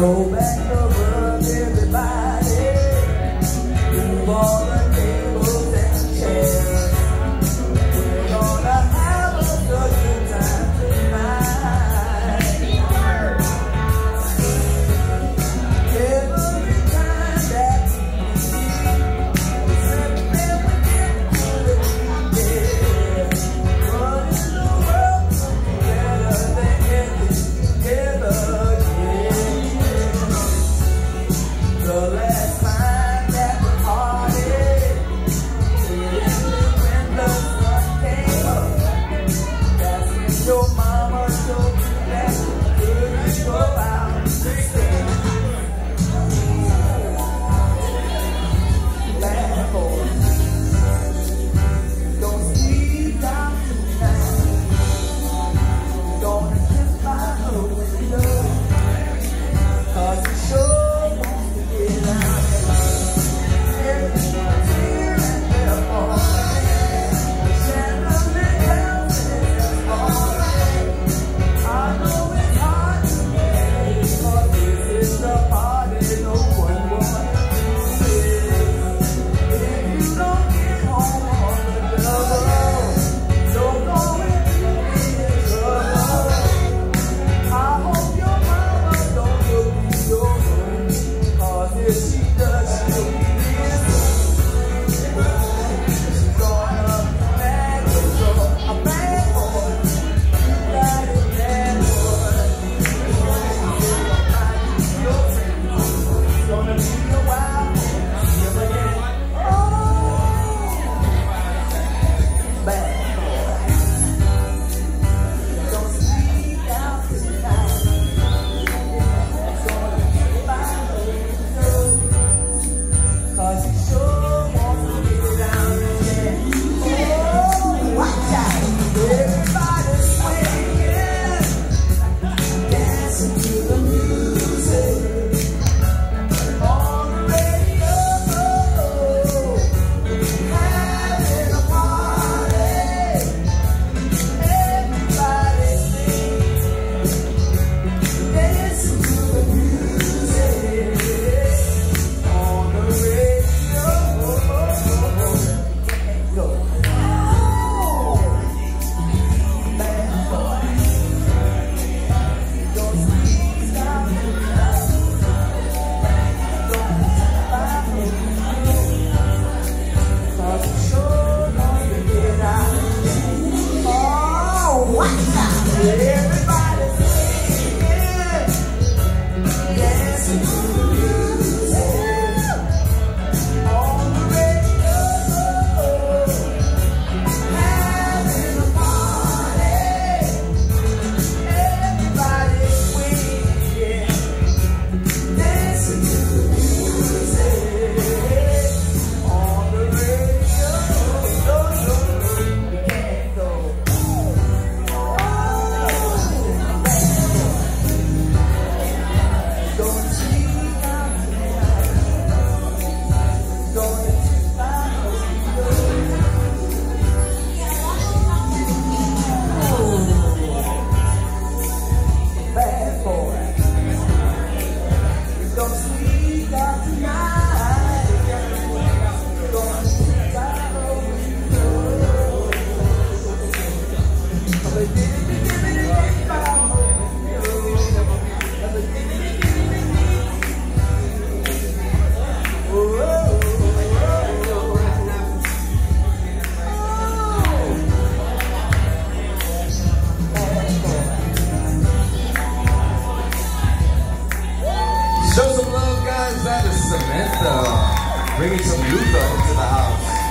roll back the road. your mama so Bringing some youth to the house.